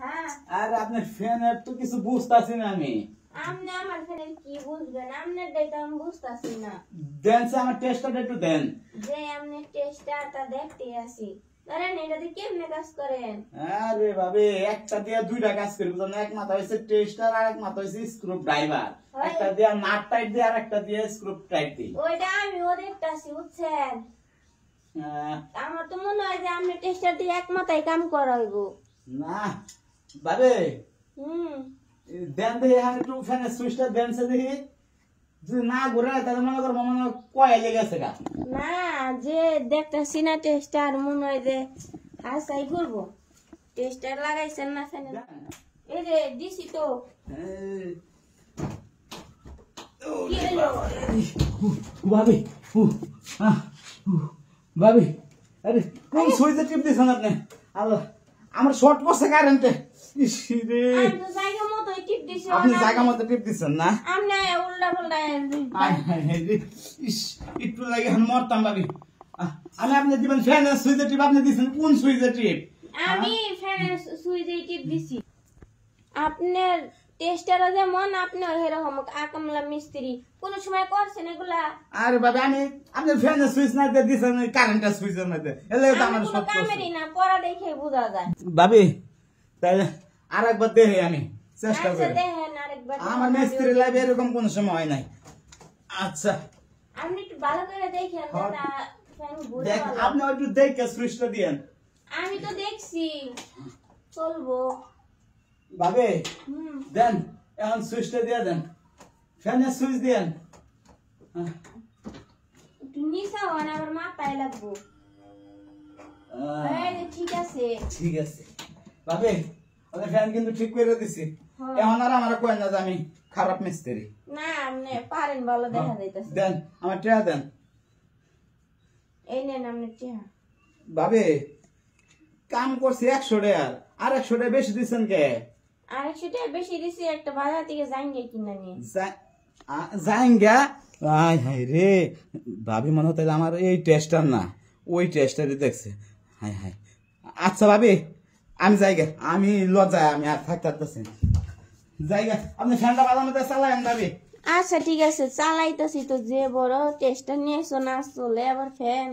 হ্যাঁ। আর আপনার ফ্যানের তো কিছু বুঝতেছি না আমি। আপনি আমার ফেলে কি বুঝবেন? আপনার ডেটা আমি বুঝতেছি না। দেন সে আমার টেস্টটা একটু দেন। যে আপনি টেস্টারটা দেখতে আসি। ধরেন এটাতে কেমনে কাজ করেন? আরে বাবে একটা দিয়ে দুইটা কাজ করি বুঝলেন? এক মাথা হয়েছে টেস্টার আর এক মাথা হয়েছে স্ক্রু ড্রাইভার একটা দিয়ে নাট টাইট দিয়ে আর একটা দিয়ে স্ক্রু টাইট দিই। ওইটা আমিও দেখতেছি বুঝছেন? আহ, আমার তো মনে হয় যে আপনি টেস্টার দিয়ে এক মাথায় কাম করাইব। না বাবে। হুম। দেন দেখি হ্যাঁ একটু ফ্যানের সুইচটা দেন দেখি। যদি না ঘুরে তাহলে মনে গা। না যে দেখতেছি না টেস্টার মনে হয় যে হাসাই করব টেস্টার লাগাইছেন না ফ্যানে এই যে দিছি তো। ভাবি আরে কোন সুইচে টিপ দিয়েছেন আপনি? আল্লাহ। আমার শর্ট পড়ছে কারেন্টে আপনি জায়গা মতো টিপ দিচ্ছেন না আপনি উল্টা পাল্টা আয় রে। ইস একটু লাগে এখন মরতাম ভাবি। আহ, আমি আপনি দিবেন ফ্যানের সুইচে টিপ আপনি দিচ্ছেন কোন সুইচে টিপ? আমি ফ্যানের সুইচে টিপ দিছি। আপনার টেস্টারও যেমন আপনি এরকম আকামলা মিস্ত্রি কোন সময় করছেন এগুলা? আরে বাবা আমি আপনি ফ্যানের সুইচ না দিয়ে দিচ্ছেন কারেন্টের সুইচের মধ্যে এলে তো আমার পড়ছে কামেরই না পড়া দেখে বোঝা যায়। ভাবি তাহলে আর একবার দেখে আমি চেষ্টা আচ্ছা করি। আরেকবার আমার মিস্ত্রি লাইফে এরকম কোন সময় হয় নাই। আচ্ছা। আপনি একটু ভালো করে দেখেন হ্যাঁ। ফ্যান দেখ আপনি একটু দেখে সুইচটা দিয়েন আমি তো দেখছি চলবো। ভাবে দেন এখন সুইচটা দিয়ে দেন। ফ্যানের সুইচ দিয়েন। হ্যাঁ। হন আমার মাথায় লাগবো। ঠিক আছে। ঠিক আছে। ভাবে ওদের ফ্যান কিন্তু ঠিক করে দিছি। হ্যাঁ। এখন আর আমার কয় না আমি খারাপ মিস্ত্রি। না আপনি পারেন ভালো দেখা যাইতেছে। দেন আমার টেয়া দেন। এই নেন আপনি চেহারা ভাবে কাম করছি একশো টাকার। আর একশো টাকা বেশি দিচ্ছেন কে? বেশি দিছি একটা বাজার থেকে কিনা নিয়ে। আয় হায় রে। ভাবি মনে হতে আমার এই টেস্টার না। ওই টেস্টারই দেখছে। হায় হায়। আচ্ছা ভাবি আমি যাইগা আমি লজ্জায় আমি আর থাকতে পারতেছি আপনি ফ্যানটা বাজানো চালায়েন ভাবি। আচ্ছা ঠিক আছে। চালাইতেছি তো যে বড় টেস্টার নিয়ে এসো না চলে আবার ফ্যান।